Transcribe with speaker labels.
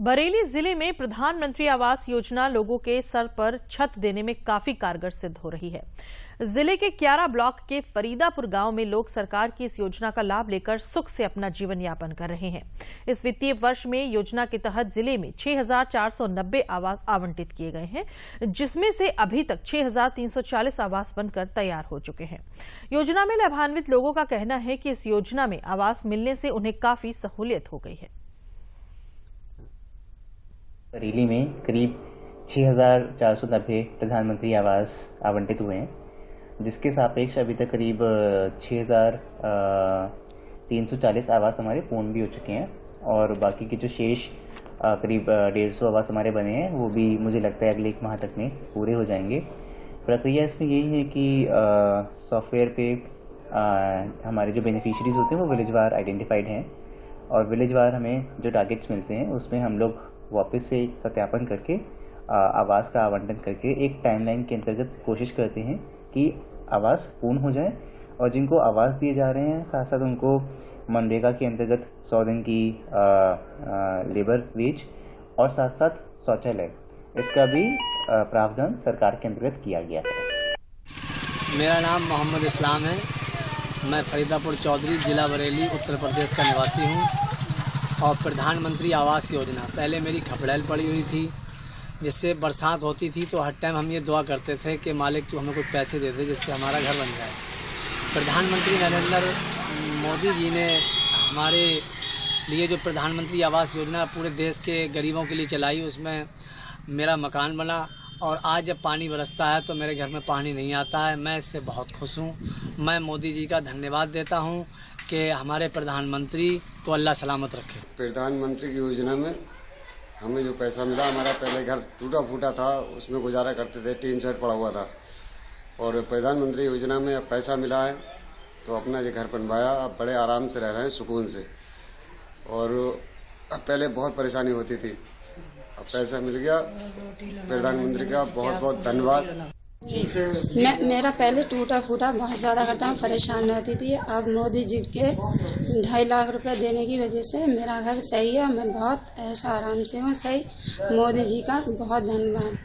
Speaker 1: बरेली ज़िले में प्रधानमंत्री आवास योजना लोगों के सर पर छत देने में काफ़ी कारगर सिद्ध हो रही है। ज़िले के क्यारा ब्लॉक के फरीदापुर गाँव में लोग सरकार की इस योजना का लाभ लेकर सुख से अपना जीवन यापन कर रहे हैं। इस वित्तीय वर्ष में योजना के तहत ज़िले में 6,490 आवास आवंटित किए गए हैं जिसमें से अभी तक 6,340 आवास बनकर तैयार हो चुके हैं। योजना में लाभान्वित लोगों का कहना है कि इस योजना में आवास मिलने से उन्हें काफ़ी सहूलियत हो गई है।
Speaker 2: बरेली में करीब 6,490 प्रधानमंत्री आवास आवंटित हुए हैं जिसके सापेक्ष अभी तक करीब 6,340 आवास हमारे पूर्ण भी हो चुके हैं और बाकी के जो शेष करीब डेढ़ सौ आवास हमारे बने हैं वो भी मुझे लगता है अगले एक माह तक में पूरे हो जाएँगे। प्रक्रिया इसमें यही है कि सॉफ्टवेयर पे आ, हमारे जो बेनिफिशरीज होते हैं वो विलेज वार आइडेंटिफाइड हैं और विलेज वार हमें जो टारगेट्स मिलते हैं उसमें हम लोग वापस से सत्यापन करके आवास का आवंटन करके एक टाइमलाइन के अंतर्गत कोशिश करते हैं कि आवास पूर्ण हो जाए और जिनको आवास दिए जा रहे हैं साथ साथ उनको मनरेगा के अंतर्गत सौ दिन की आ, आ, लेबर वेज और साथ साथ शौचालय। इसका भी प्रावधान सरकार के अंतर्गत किया गया है।
Speaker 3: मेरा नाम मोहम्मद इस्लाम है। मैं फरीदापुर चौधरी जिला बरेली उत्तर प्रदेश का निवासी हूँ। और प्रधानमंत्री आवास योजना। पहले मेरी खपड़ैल पड़ी हुई थी, जिससे बरसात होती थी तो हर टाइम हम ये दुआ करते थे कि, मालिक, तू हमें कुछ पैसे दे दे, जिससे हमारा घर बन जाए। प्रधानमंत्री नरेंद्र मोदी जी ने हमारे लिए जो प्रधानमंत्री आवास योजना पूरे देश के गरीबों के लिए चलाई, उसमें मेरा मकान बना, और आज जब पानी बरसता है तो मेरे घर में पानी नहीं आता है। मैं इससे बहुत खुश हूँ। मैं मोदी जी का धन्यवाद देता हूँ। कि हमारे प्रधानमंत्री को अल्लाह सलामत रखे।
Speaker 4: प्रधानमंत्री की योजना में हमें जो पैसा मिला, हमारा पहले घर टूटा फूटा था, उसमें गुजारा करते थे, टीन सेट पड़ा हुआ था। और प्रधानमंत्री योजना में अब पैसा मिला है तो अपना ये घर बनवाया, अब बड़े आराम से रह रहे हैं, सुकून से। और अब पहले बहुत परेशानी होती थी। अब पैसा मिल गया, प्रधानमंत्री का बहुत बहुत धन्यवाद।
Speaker 5: मैं, मेरा पहले टूटा फूटा बहुत ज़्यादा करता हूँ, परेशान रहती थी। अब मोदी जी के ढाई लाख रुपए देने की वजह से मेरा घर सही है मैं बहुत ऐसा आराम से हूँ, सही। मोदी जी का बहुत धन्यवाद।